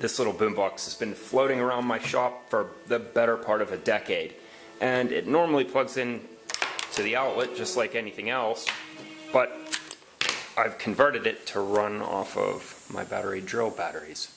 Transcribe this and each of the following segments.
This little boombox has been floating around my shop for the better part of a decade. And it normally plugs in to the outlet just like anything else, but I've converted it to run off of my battery drill batteries.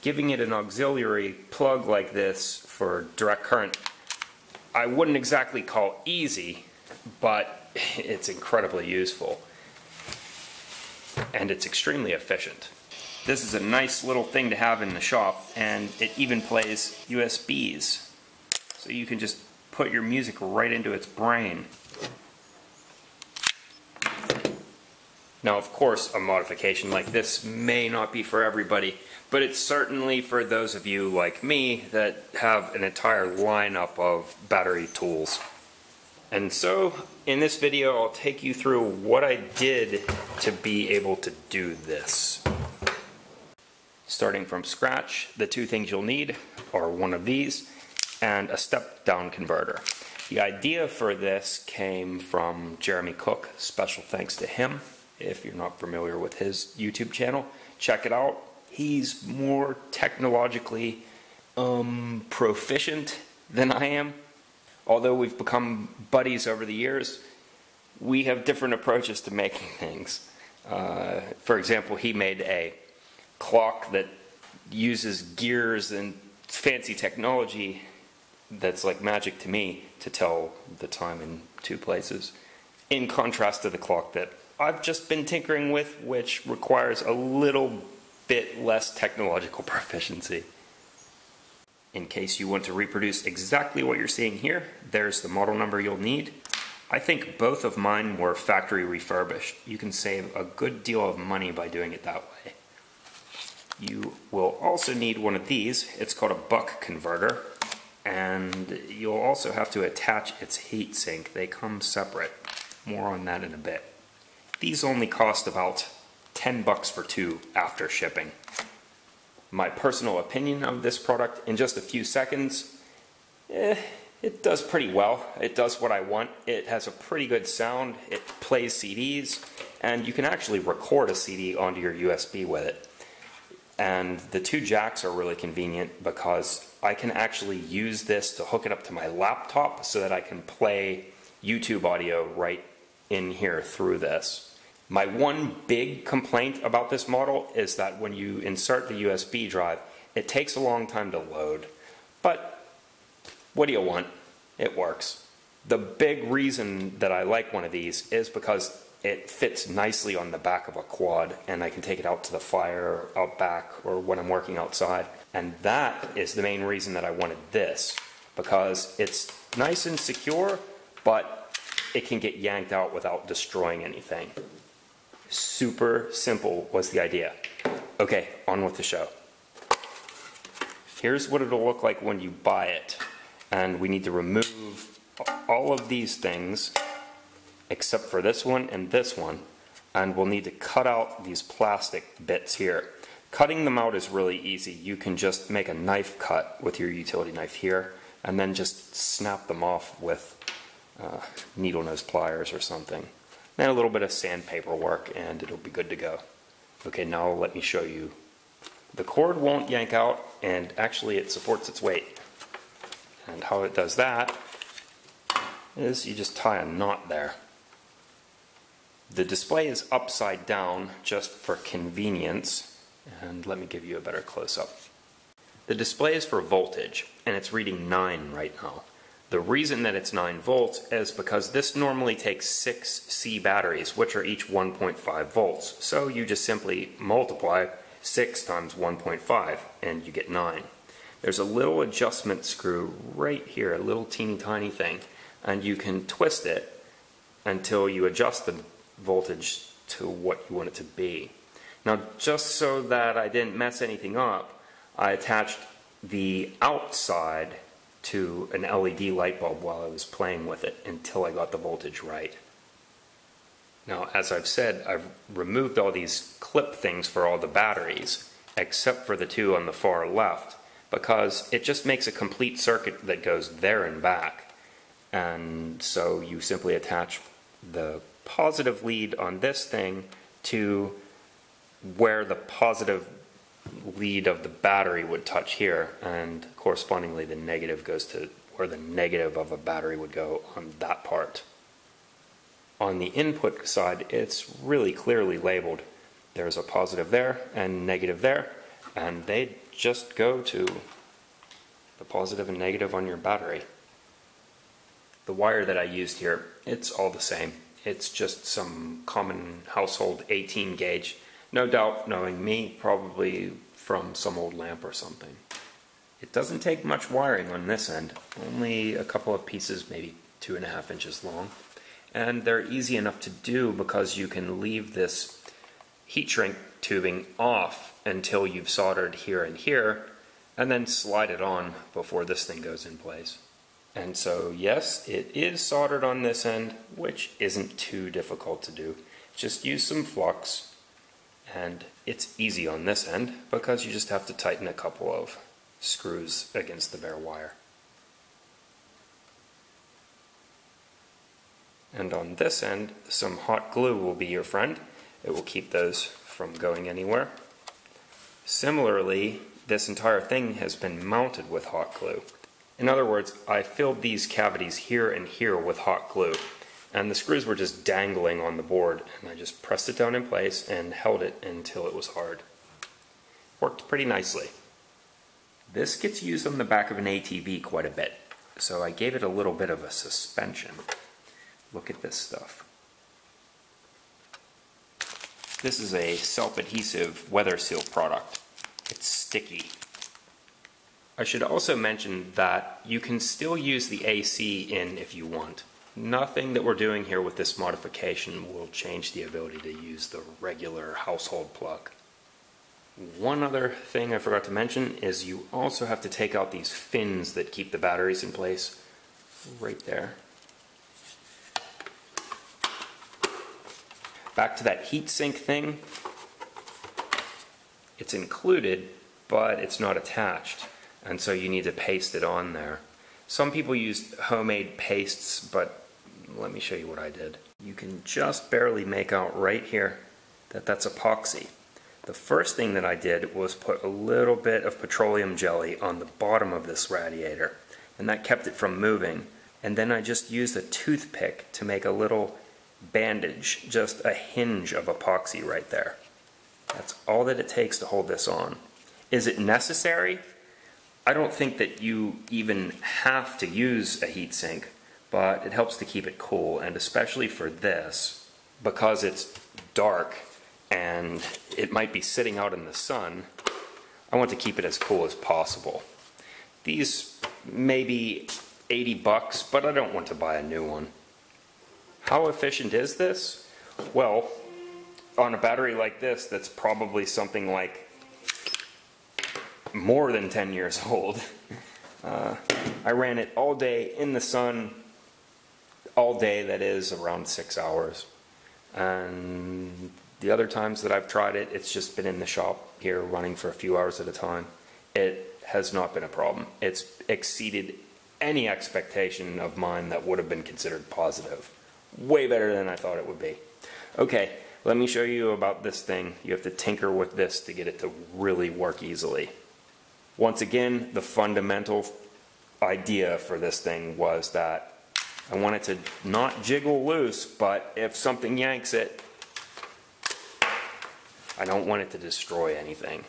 Giving it an auxiliary plug like this for direct current, I wouldn't exactly call easy, but it's incredibly useful. And it's extremely efficient. This is a nice little thing to have in the shop, and it even plays USBs. So you can just put your music right into its brain. Now, of course, a modification like this may not be for everybody, but it's certainly for those of you like me that have an entire lineup of battery tools. And so, in this video, I'll take you through what I did to be able to do this. Starting from scratch, the two things you'll need are one of these and a step-down converter. The idea for this came from Jeremy Cook, special thanks to him. If you're not familiar with his YouTube channel, check it out. He's more technologically um, proficient than I am. Although we've become buddies over the years, we have different approaches to making things. Uh, for example, he made a clock that uses gears and fancy technology that's like magic to me to tell the time in two places. In contrast to the clock that I've just been tinkering with, which requires a little bit less technological proficiency. In case you want to reproduce exactly what you're seeing here, there's the model number you'll need. I think both of mine were factory refurbished. You can save a good deal of money by doing it that way. You will also need one of these. It's called a buck converter. And you'll also have to attach its heat sink. They come separate. More on that in a bit. These only cost about 10 bucks for two after shipping. My personal opinion of this product in just a few seconds, eh, it does pretty well. It does what I want. It has a pretty good sound. It plays CDs, and you can actually record a CD onto your USB with it. And the two jacks are really convenient because I can actually use this to hook it up to my laptop so that I can play YouTube audio right in here through this. My one big complaint about this model is that when you insert the USB drive, it takes a long time to load. But what do you want? It works. The big reason that I like one of these is because it fits nicely on the back of a quad and I can take it out to the fire out back or when I'm working outside. And that is the main reason that I wanted this because it's nice and secure, but it can get yanked out without destroying anything. Super simple was the idea. Okay, on with the show. Here's what it'll look like when you buy it. And we need to remove all of these things except for this one and this one. And we'll need to cut out these plastic bits here. Cutting them out is really easy. You can just make a knife cut with your utility knife here and then just snap them off with uh, needle nose pliers or something. Then a little bit of sandpaper work and it'll be good to go. Okay, now let me show you. The cord won't yank out and actually it supports its weight. And how it does that is you just tie a knot there. The display is upside down just for convenience. And let me give you a better close-up. The display is for voltage, and it's reading 9 right now. The reason that it's 9 volts is because this normally takes 6 C batteries, which are each 1.5 volts. So you just simply multiply 6 times 1.5, and you get 9. There's a little adjustment screw right here, a little teeny tiny thing, and you can twist it until you adjust the voltage to what you want it to be. Now, just so that I didn't mess anything up, I attached the outside to an LED light bulb while I was playing with it until I got the voltage right. Now, as I've said, I've removed all these clip things for all the batteries, except for the two on the far left, because it just makes a complete circuit that goes there and back. And so you simply attach the positive lead on this thing to where the positive lead of the battery would touch here, and correspondingly the negative goes to where the negative of a battery would go on that part. On the input side, it's really clearly labeled. There's a positive there and negative there, and they just go to the positive and negative on your battery. The wire that I used here, it's all the same. It's just some common household 18 gauge. No doubt, knowing me, probably from some old lamp or something. It doesn't take much wiring on this end, only a couple of pieces, maybe two and a half inches long. And they're easy enough to do because you can leave this heat shrink tubing off until you've soldered here and here, and then slide it on before this thing goes in place. And so yes, it is soldered on this end, which isn't too difficult to do. Just use some flux, and it's easy on this end because you just have to tighten a couple of screws against the bare wire. And on this end, some hot glue will be your friend. It will keep those from going anywhere. Similarly, this entire thing has been mounted with hot glue. In other words, I filled these cavities here and here with hot glue, and the screws were just dangling on the board, and I just pressed it down in place and held it until it was hard. Worked pretty nicely. This gets used on the back of an ATV quite a bit, so I gave it a little bit of a suspension. Look at this stuff. This is a self-adhesive weather seal product. It's sticky. I should also mention that you can still use the AC in if you want. Nothing that we're doing here with this modification will change the ability to use the regular household plug. One other thing I forgot to mention is you also have to take out these fins that keep the batteries in place right there. Back to that heatsink thing. It's included, but it's not attached, and so you need to paste it on there. Some people use homemade pastes, but let me show you what I did. You can just barely make out right here that that's epoxy. The first thing that I did was put a little bit of petroleum jelly on the bottom of this radiator, and that kept it from moving. And then I just used a toothpick to make a little bandage, just a hinge of epoxy right there. That's all that it takes to hold this on. Is it necessary? I don't think that you even have to use a heatsink, but it helps to keep it cool, and especially for this, because it's dark, and it might be sitting out in the sun, I want to keep it as cool as possible. These may be 80 bucks, but I don't want to buy a new one. How efficient is this? Well, on a battery like this, that's probably something like more than 10 years old. Uh, I ran it all day in the sun, all day, that is, around six hours. And the other times that I've tried it, it's just been in the shop here running for a few hours at a time. It has not been a problem. It's exceeded any expectation of mine that would have been considered positive. Way better than I thought it would be. Okay, let me show you about this thing. You have to tinker with this to get it to really work easily. Once again, the fundamental idea for this thing was that I want it to not jiggle loose, but if something yanks it, I don't want it to destroy anything.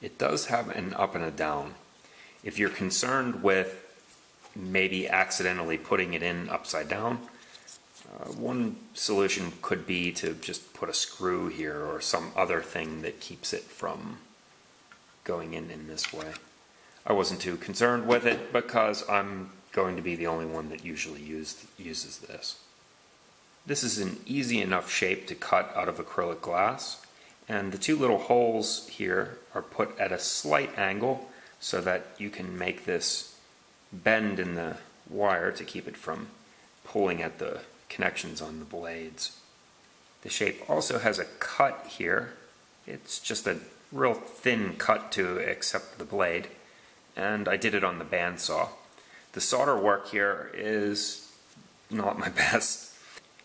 It does have an up and a down. If you're concerned with maybe accidentally putting it in upside down, uh, one solution could be to just put a screw here or some other thing that keeps it from going in in this way. I wasn't too concerned with it because I'm going to be the only one that usually used, uses this. This is an easy enough shape to cut out of acrylic glass and the two little holes here are put at a slight angle so that you can make this bend in the wire to keep it from pulling at the connections on the blades. The shape also has a cut here. It's just a real thin cut to accept the blade and I did it on the bandsaw. The solder work here is not my best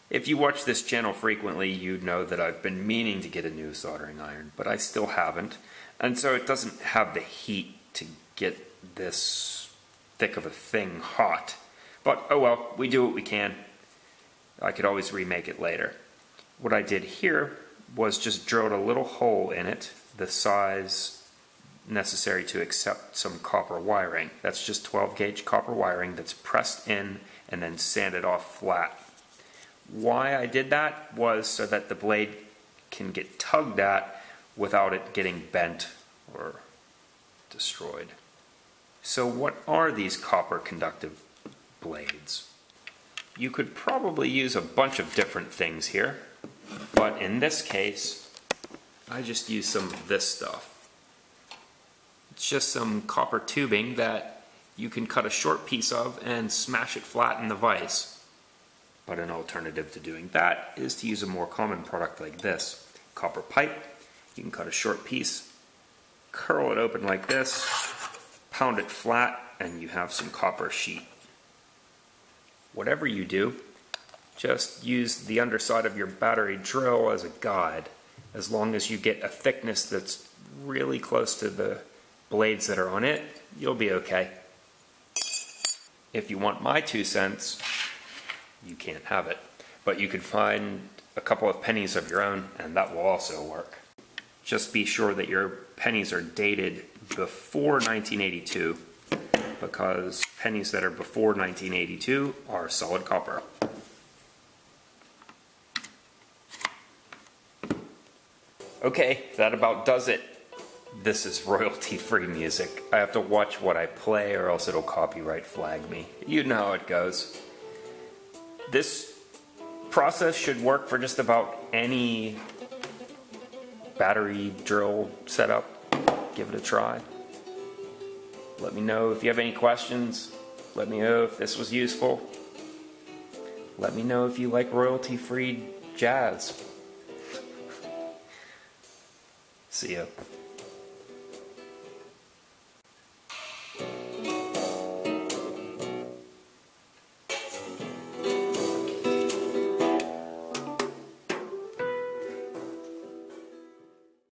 If you watch this channel frequently, you'd know that I've been meaning to get a new soldering iron, but I still haven't. And so it doesn't have the heat to get this thick of a thing hot. But oh well, we do what we can. I could always remake it later. What I did here was just drilled a little hole in it, the size necessary to accept some copper wiring. That's just 12 gauge copper wiring that's pressed in and then sanded off flat. Why I did that was so that the blade can get tugged at without it getting bent or destroyed. So what are these copper conductive blades? You could probably use a bunch of different things here, but in this case, I just use some of this stuff. It's just some copper tubing that you can cut a short piece of and smash it flat in the vise. But an alternative to doing that is to use a more common product like this. Copper pipe, you can cut a short piece, curl it open like this, pound it flat, and you have some copper sheet. Whatever you do, just use the underside of your battery drill as a guide, as long as you get a thickness that's really close to the blades that are on it, you'll be okay. If you want my two cents, you can't have it. But you could find a couple of pennies of your own, and that will also work. Just be sure that your pennies are dated before 1982, because pennies that are before 1982 are solid copper. Okay, that about does it this is royalty free music. I have to watch what I play or else it'll copyright flag me. You know how it goes. This process should work for just about any battery drill setup. Give it a try. Let me know if you have any questions. Let me know if this was useful. Let me know if you like royalty free jazz. See ya.